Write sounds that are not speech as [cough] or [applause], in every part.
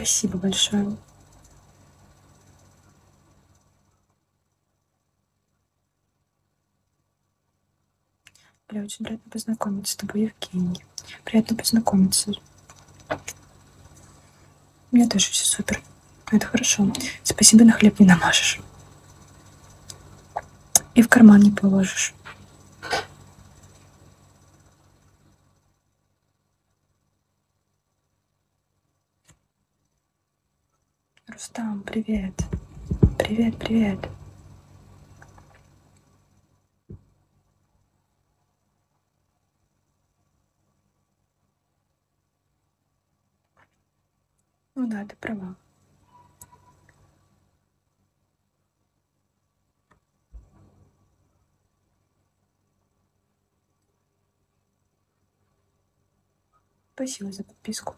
Спасибо большое. Бля, очень приятно познакомиться с тобой, Евгений. Приятно познакомиться. У меня тоже все супер. Это хорошо. Спасибо, на хлеб не намажешь. И в карман не положишь. Рустам, привет. Привет, привет. Ну да, ты права. Спасибо за подписку.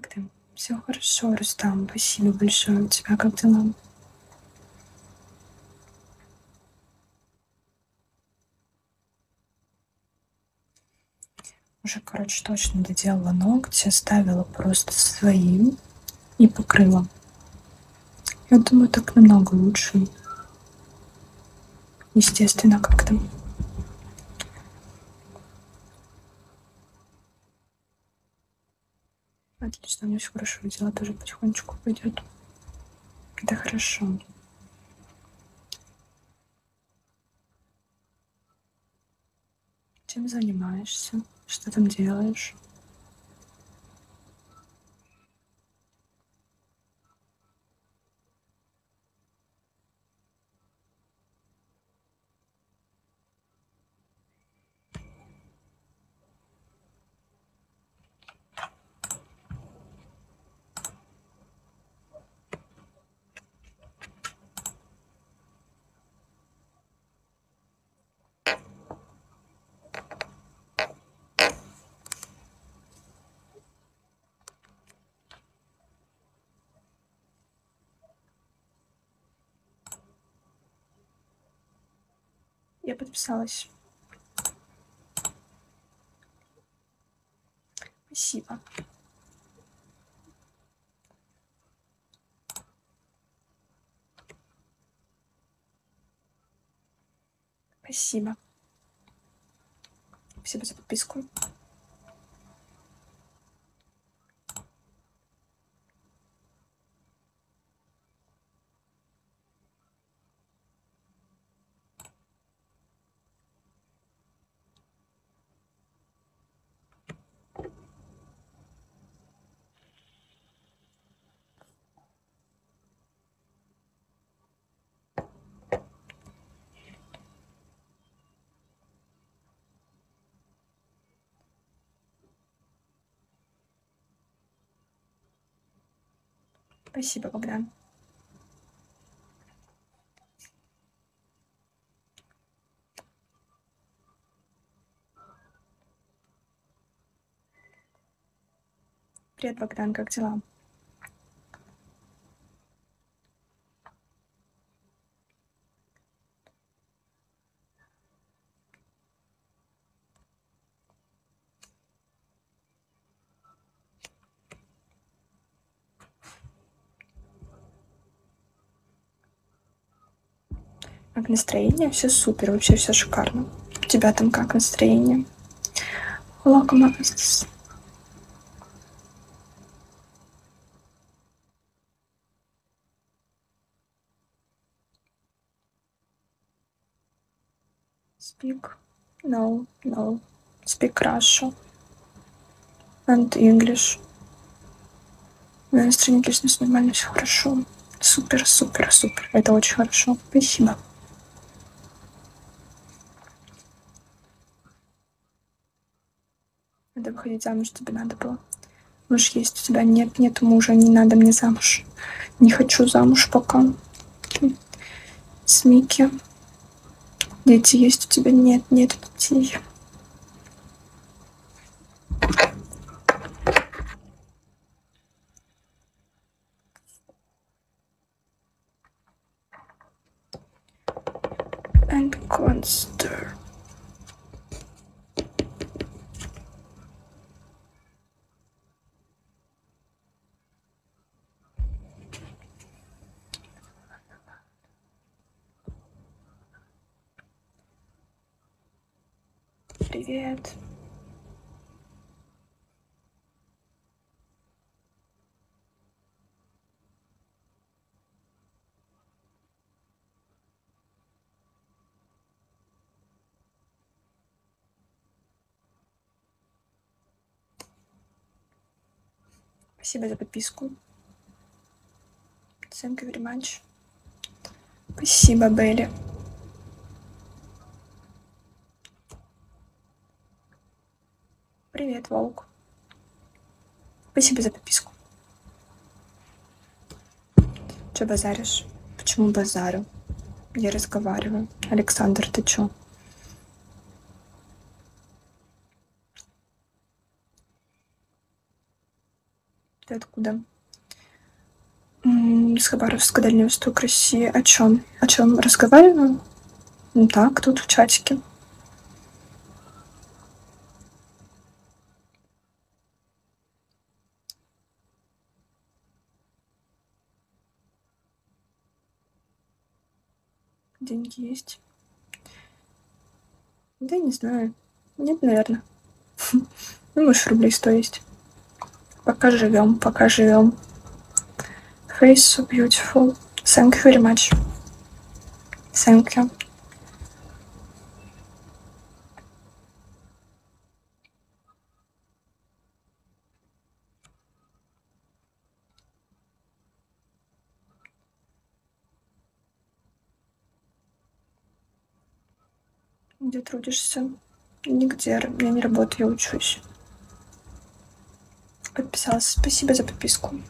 Как ты? Все хорошо, Рустам. Спасибо большое. У тебя как дела? Уже, короче, точно доделала ногти, оставила просто своим и покрыла. Я думаю, так намного лучше. Естественно, как-то. Отлично, у меня все хорошо. Дела тоже потихонечку пойдет. Это хорошо. Чем занимаешься? Что там делаешь? Я подписалась. Спасибо. Спасибо. Спасибо за подписку. Спасибо, Богдан. Привет, Богдан, как дела? Как настроение? Все супер, вообще все шикарно. У тебя там как настроение? Hola, ¿cómo estás? Speak. No, no. Speak Russian. And English. На настроение, конечно, нормально, все хорошо. Супер, супер, супер. Это очень хорошо. Спасибо. Надо выходить замуж, тебе надо было. Муж есть у тебя? Нет, нет мужа, не надо мне замуж. Не хочу замуж пока. С Микки. Дети есть у тебя? Нет, нет детей. And Conster. Привет. Спасибо за подписку. Thank you very much. Спасибо, Белли. Привет, Волк. Спасибо за подписку. Че базаришь? Почему базарю? Я разговариваю. Александр, ты чё? Ты откуда? М, С Хабаровска, Дальний Восток России. О чем? О чем разговариваю? Ну так, тут в чатике. Деньги есть? Да не знаю. Нет, наверное. [laughs] Ну, может, рублей сто есть. Пока живем, пока живем. Face so beautiful. Thank you very much. Thank you. Где трудишься? Нигде. Я не работаю, я учусь. Подписалась. Спасибо за подписку.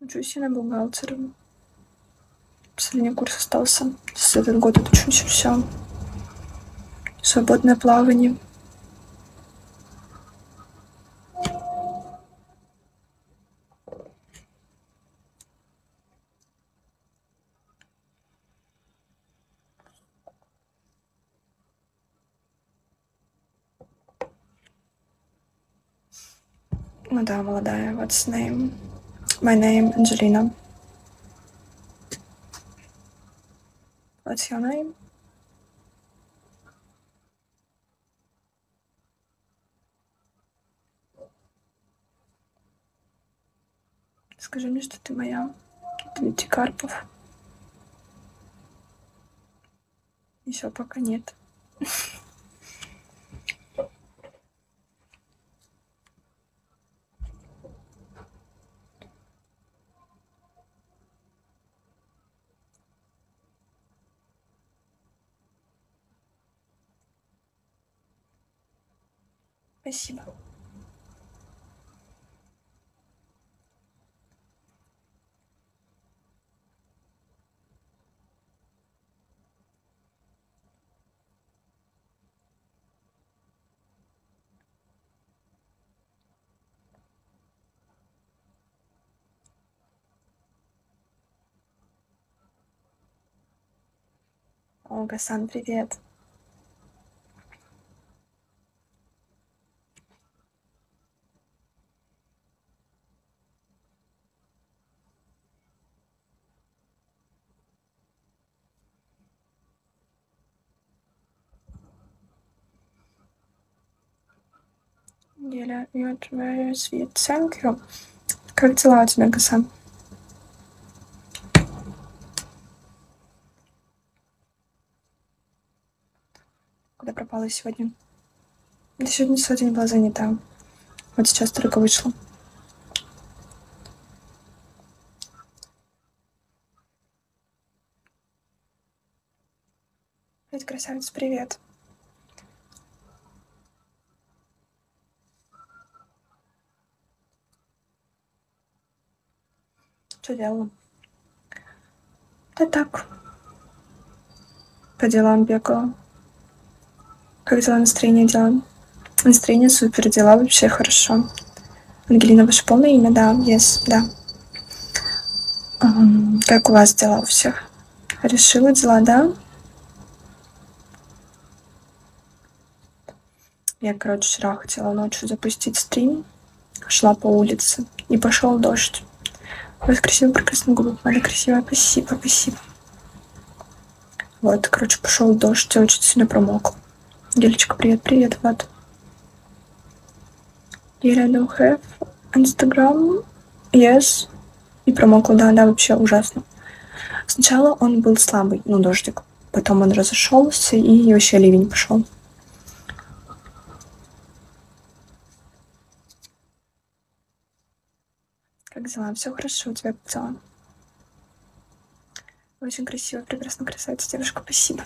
Учусь я на бухгалтера. Последний курс остался. С этот год отучусь все. Свободное плавание. Ну да, молодая. What's name? My name Angelina. What's your name? Скажи мне, что ты моя. Дмитрий Карпов. Еще пока нет. [laughs] Спасибо. О, Гасан, привет. Геля, you're very sweet. Thank you. Как дела у тебя, Гасан? Куда пропала сегодня? Да сегодня сегодня была занята. Вот сейчас только вышла. Привет, красавица, привет. Что делала? Да так. По делам бегала. Как дела, настроение, дела? Настроение супер, дела вообще хорошо. Ангелина, ваше полное имя? Да, yes, да. Как у вас дела у всех? Решила дела, да? Я, короче, вчера хотела ночью запустить стрим. Шла по улице, и пошел дождь. У вас красивые, прекрасные губы, Валя, красивая. Спасибо, спасибо. Вот, короче, пошел дождь, я очень сильно промок. Гелечка, привет, привет, вот. Еля, do have Instagram? Yes. И промокла, да, да, вообще ужасно. Сначала он был слабый, ну, дождик. Потом он разошелся, и вообще ливень пошел. Как дела? Все хорошо, у тебя как дела? Очень красиво, прекрасно красавица, девушка, спасибо.